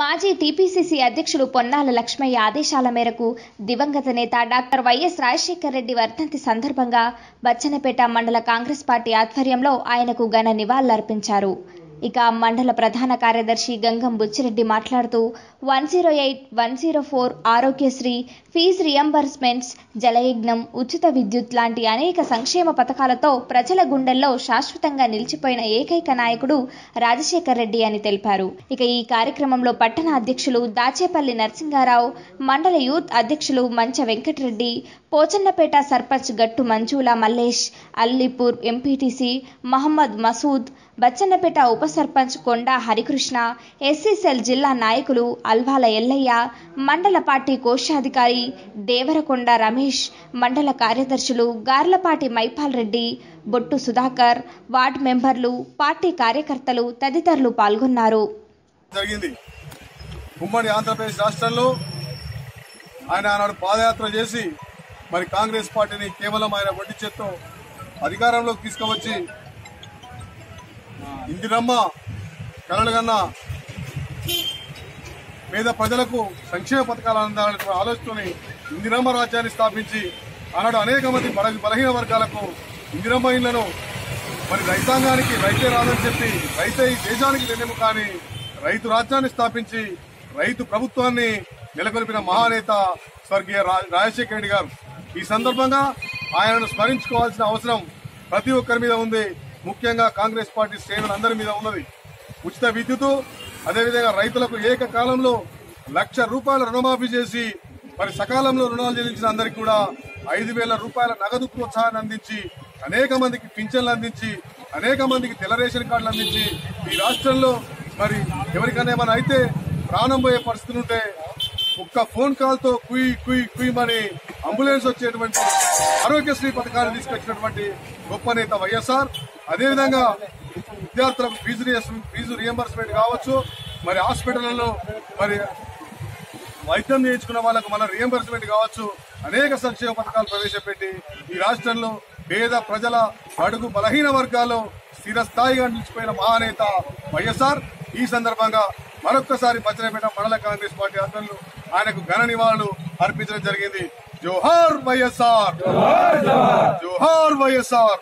మాజీ టీపీసీసీ అధ్యక్షుడు పొన్నాల లక్ష్మయ్య ఆదేశాల మేరకు దివంగత నేత డాక్టర్ వైఎస్ రాజశేఖర రెడ్డి వర్ధంతి సందర్భంగా బచ్చనపేట మండల కాంగ్రెస్ పార్టీ ఆధ్వర్యంలో ఆయనకు ఘన నివాళులర్పించారు. ఇక మండల ప్రధాన కార్యదర్శి గంగం బుచ్చిరెడ్డి మాట్లాడుతూ one zero eight one zero four Aarogyasri fee reimbursements Jalayagnam ఉచిత విద్యుత్ లాంటి అనేక సంక్షేమ పథకాలతో ప్రజల గుండెల్లో శాశ్వతంగా నిలిచిపోయిన ఏకైక నాయకుడు రాజశేఖర్ రెడ్డి అని తెలిపారు. ఇక ఈ కార్యక్రమంలో పట్టణ అధ్యక్షులు దాచేపల్లి నరసింగారావు మండల యూత్ అధ్యక్షులు మంచ వెంకటరెడ్డి పోచన్నపేట సర్పంచ్ గట్టు మంజూల మల్లేష్ అల్లీపూర్ ఎంపీటీసీ మహమ్మద్ మసూద్ బచ్చన్నపేట ఉప సర్పంచ్ కొండా హరికృష్ణ ఎస్సీసెల్ జిల్లా నాయకులు అల్వాల ఎల్లయ్య మండల పార్టీ కోశాధికారి దేవరకొండ రమేష్ మండల కార్యదర్శులు గార్లపాటి మైపాల్ రెడ్డి బొట్టు సుధాకర్ వార్డు మెంబర్లు పార్టీ కార్యకర్తలు తదితరులు పాల్గొన్నారు. జరిగింది. ఉమ్మడి ఆంధ్రప్రదేశ్ రాష్ట్రంలో ఆయన ఆనాడు పాదయాత్ర చేసి మరి కాంగ్రెస్ పార్టీని కేవలం ఆయన వడ్డీ చేత్తో అధికారంలోకి తీసుకువచ్చి ఇందిరమ్మ కలలుగన్న పేద ప్రజలకు సంక్షేమ పథకాలు అందాలని ఆలోచనని ఇందిరమ్మ రాజ్యాన్ని స్థాపించి ఆనాడు అనేక మంది బల బలహీన వర్గాలకు ఇందిరమ్మ ఇళ్ళను మరి రైతాంగానికి రైతే రాదని చెప్పి రైతే ఈ దేశానికి వెన్నెము కానీ రైతు రాజ్యాన్ని స్థాపించి రైతు ప్రభుత్వాన్ని నెలకొల్పిన మహానేత స్వర్గీయ రా- రాజశేఖర రెడ్డి గారు. ఈ సందర్భంగా ఆయనను స్మరించుకోవాల్సిన అవసరం ప్రతి ఒక్కరి మీద ఉంది. ముఖ్యంగా కాంగ్రెస్ పార్టీ శ్రేణులందరి మీద ఉన్నది ఉచిత విద్యుత్ అదేవిధంగా రైతులకు ఏకకాలంలో లక్ష రూపాయల రుణమాఫీ చేసి మరి సకాలంలో రుణాలు చెల్లించిన అందరికీ కూడా ఐదు వేల రూపాయల నగదు ప్రోత్సాహాన్ని అందించి అనేక మందికి పింఛన్లు అందించి అనేక మందికి తెల్ల రేషన్ కార్డులు అందించి ఈ రాష్ట్రంలో మరి ఎవరికైనా ఏమైనా అయితే ప్రాణం పోయే పరిస్థితులు ఉంటే ఒక్క ఫోన్ కాల్తో కుయ్ కుయ్ కుయ్ అని అంబులెన్స్ వచ్చేటువంటి ఆరోగ్యశ్రీ పథకాన్ని తీసుకొచ్చినటువంటి గొప్ప నేత వైఎస్ఆర్. అదేవిధంగా విద్యార్థులకు ఫీజు ఫీజు రియంబర్స్మెంట్ కావచ్చు మరి హాస్పిటల్లో మరి వైద్యం చేయించుకున్న వాళ్ళకు మన రియంబర్స్మెంట్ కావచ్చు అనేక సంక్షేమ పథకాలు ప్రవేశపెట్టి ఈ రాష్ట్రంలో పేద ప్రజల అడుగు బలహీన వర్గాల్లో స్థిరస్థాయిగా నిలిచిపోయిన మహానేత వైఎస్ఆర్. ఈ సందర్భంగా మరొక్కసారి పచ్చనపేట మండల కాంగ్రెస్ పార్టీ ఆధ్వర్యంలో ఆయనకు ఘన నివాళులు అర్పించడం జరిగింది. జోహార్ వైఎస్ఆర్. జోహార్ వైఎస్ఆర్.